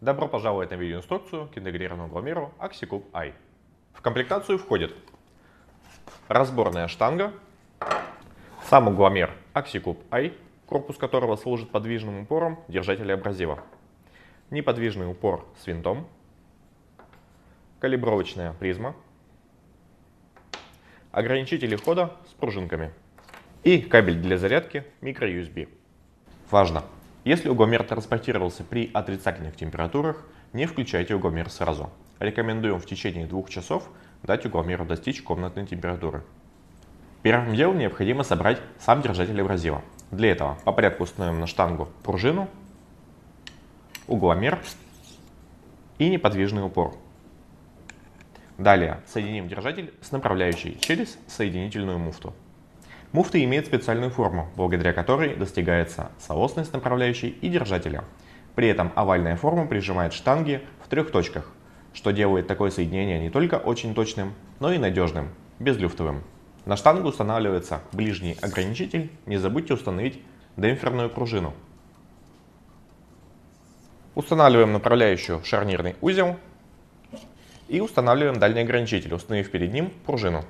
Добро пожаловать на видеоинструкцию к интегрированному угломеру AxiCube i. В комплектацию входит разборная штанга, сам угломер AxiCube i, корпус которого служит подвижным упором держателя абразива, неподвижный упор с винтом, калибровочная призма, ограничители хода с пружинками и кабель для зарядки microUSB. Важно! Если угломер транспортировался при отрицательных температурах, не включайте угломер сразу. Рекомендуем в течение двух часов дать угломеру достичь комнатной температуры. Первым делом необходимо собрать сам держатель абразива. Для этого по порядку установим на штангу пружину, угломер и неподвижный упор. Далее соединим держатель с направляющей через соединительную муфту. Муфта имеет специальную форму, благодаря которой достигается соосность направляющей и держателя. При этом овальная форма прижимает штанги в трех точках, что делает такое соединение не только очень точным, но и надежным, безлюфтовым. На штангу устанавливается ближний ограничитель, не забудьте установить демпферную пружину. Устанавливаем направляющую шарнирный узел и устанавливаем дальний ограничитель, установив перед ним пружину.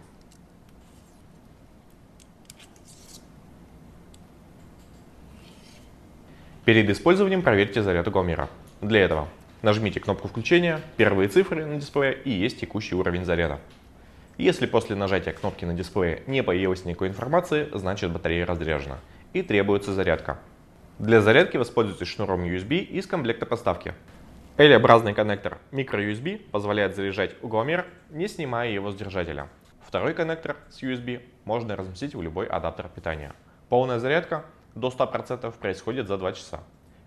Перед использованием проверьте заряд угломера. Для этого нажмите кнопку включения, первые цифры на дисплее и есть текущий уровень заряда. Если после нажатия кнопки на дисплее не появилось никакой информации, значит батарея разряжена и требуется зарядка. Для зарядки воспользуйтесь шнуром USB из комплекта поставки. L-образный коннектор microUSB позволяет заряжать угломер, не снимая его с держателя. Второй коннектор с USB можно разместить в любой адаптер питания. Полная зарядка до 100% происходит за 2 часа.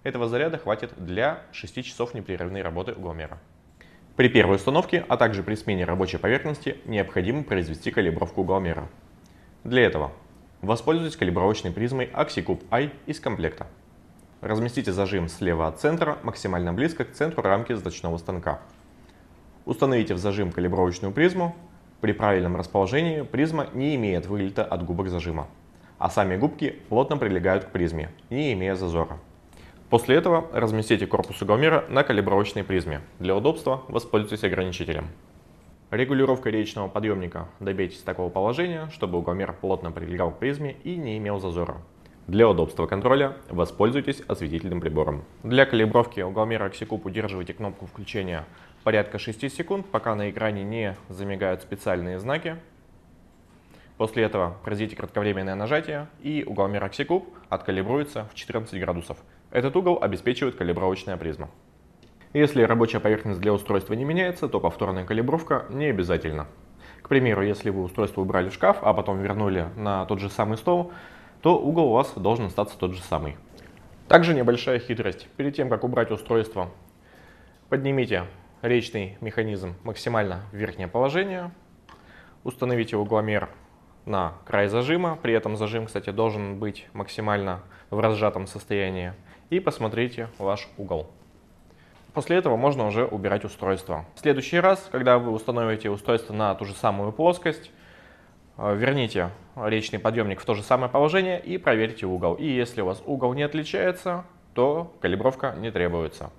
Этого заряда хватит для 6 часов непрерывной работы угломера. При первой установке, а также при смене рабочей поверхности, необходимо произвести калибровку угломера. Для этого воспользуйтесь калибровочной призмой AxiCube i из комплекта. Разместите зажим слева от центра максимально близко к центру рамки сдачного станка. Установите в зажим калибровочную призму. При правильном расположении призма не имеет вылета от губок зажима а сами губки плотно прилегают к призме, не имея зазора. После этого разместите корпус угломера на калибровочной призме. Для удобства воспользуйтесь ограничителем. Регулировкой реечного подъемника добейтесь такого положения, чтобы угломер плотно прилегал к призме и не имел зазора. Для удобства контроля воспользуйтесь осветительным прибором. Для калибровки угломера Axicube удерживайте кнопку включения порядка 6 секунд, пока на экране не замигают специальные знаки. После этого произведите кратковременное нажатие и угломер Oxycube откалибруется в 14 градусов. Этот угол обеспечивает калибровочная призма. Если рабочая поверхность для устройства не меняется, то повторная калибровка не обязательна. К примеру, если вы устройство убрали в шкаф, а потом вернули на тот же самый стол, то угол у вас должен остаться тот же самый. Также небольшая хитрость. Перед тем, как убрать устройство, поднимите речный механизм максимально в верхнее положение, установите угломер на край зажима. При этом зажим, кстати, должен быть максимально в разжатом состоянии. И посмотрите ваш угол. После этого можно уже убирать устройство. В следующий раз, когда вы установите устройство на ту же самую плоскость, э, верните речный подъемник в то же самое положение и проверьте угол. И если у вас угол не отличается, то калибровка не требуется.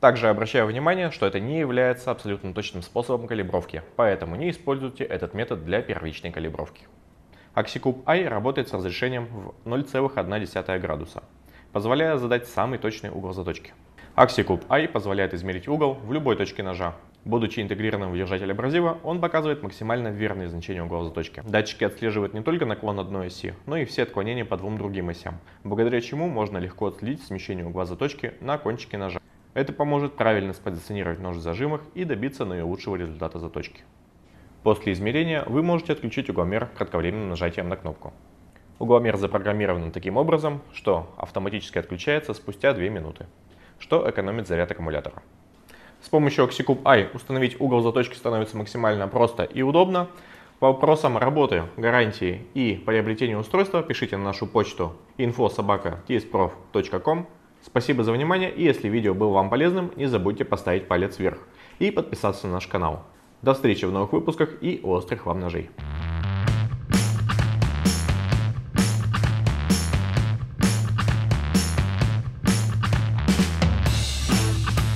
Также обращаю внимание, что это не является абсолютно точным способом калибровки, поэтому не используйте этот метод для первичной калибровки. Oxycube i работает с разрешением в 0,1 градуса, позволяя задать самый точный угол заточки. Oxycube i позволяет измерить угол в любой точке ножа. Будучи интегрированным в держатель абразива, он показывает максимально верные значения угла заточки. Датчики отслеживают не только наклон одной оси, но и все отклонения по двум другим осям, благодаря чему можно легко отследить смещение угла заточки на кончике ножа. Это поможет правильно спозиционировать нож в зажимах и добиться наилучшего результата заточки. После измерения вы можете отключить угломер кратковременным нажатием на кнопку. Угломер запрограммирован таким образом, что автоматически отключается спустя 2 минуты, что экономит заряд аккумулятора. С помощью Oxycube i установить угол заточки становится максимально просто и удобно. По вопросам работы, гарантии и приобретения устройства пишите на нашу почту info.sobaka.tsprof.com Спасибо за внимание и если видео было вам полезным, не забудьте поставить палец вверх и подписаться на наш канал. До встречи в новых выпусках и острых вам ножей.